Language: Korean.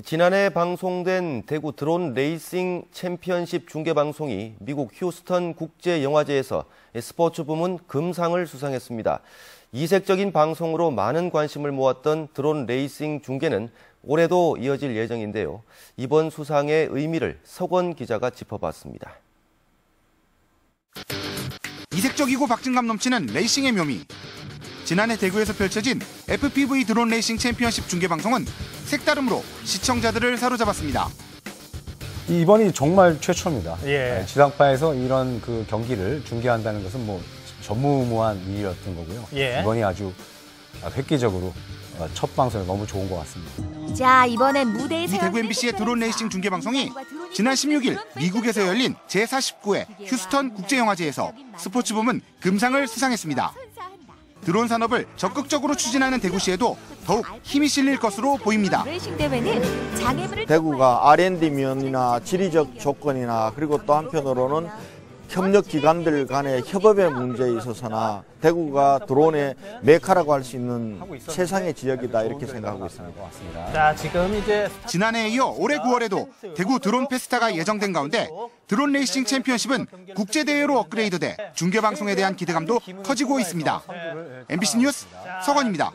지난해 방송된 대구 드론 레이싱 챔피언십 중계 방송이 미국 휴스턴 국제 영화제에서 스포츠 부문 금상을 수상했습니다. 이색적인 방송으로 많은 관심을 모았던 드론 레이싱 중계는 올해도 이어질 예정인데요. 이번 수상의 의미를 석원 기자가 짚어봤습니다. 이색적이고 박진감 넘치는 레이싱의 묘미. 지난해 대구에서 펼쳐진 FPV 드론 레이싱 챔피언십 중계 방송은 색다름으로 시청자들을 사로잡았습니다. 이번이 정말 최초입니다. 예. 네, 지상파에서 이런 그 경기를 중계한다는 것은 뭐 전무후무한 일이었던 거고요. 예. 이번이 아주 획기적으로 첫 방송이 너무 좋은 것 같습니다. 자 이번엔 무대에 이 대구 MBC의 드론 레이싱 중계 방송이 지난 16일 미국에서 열린 제49회 휴스턴 국제영화제에서 스포츠 부문 금상을 수상했습니다. 드론 산업을 적극적으로 추진하는 대구시에도 더욱 힘이 실릴 것으로 보입니다. 대구가 R&D 면이나 지리적 조건이나 그리고 또 한편으로는 협력 기관들 간의 협업의 문제에 있어서나 대구가 드론의 메카라고 할 수 있는 최상의 지역이다 이렇게 생각하고 있습니다. 자, 지금 이제 지난해에 이어 올해 9월에도 대구 드론 페스타가 예정된 가운데 드론 레이싱 챔피언십은 국제 대회로 업그레이드돼 중계 방송에 대한 기대감도 커지고 있습니다. MBC 뉴스 서건입니다.